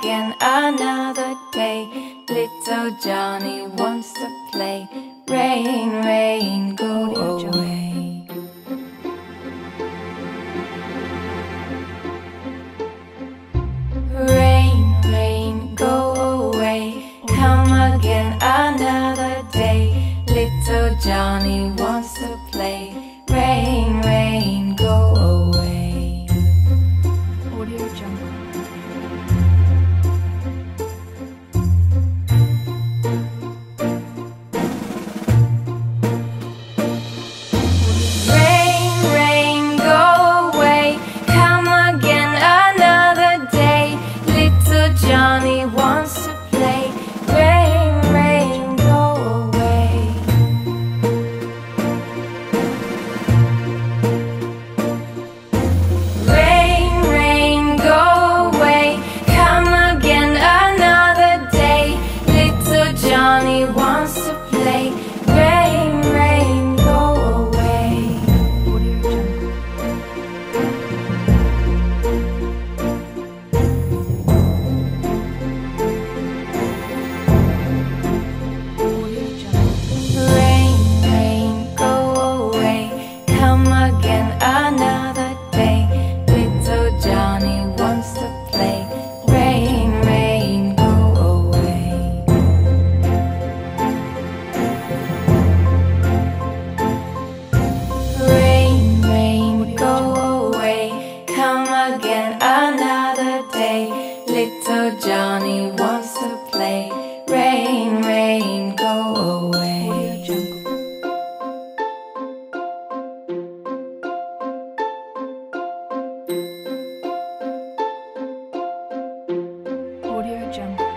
again another day. Little Johnny wants to play. Rain, rain, go away. Rain, rain, go away. Come again another day. Little Johnny wants to play. Johnny wants to Johnny wants to play. Rain, rain, go away. Audio Jungle.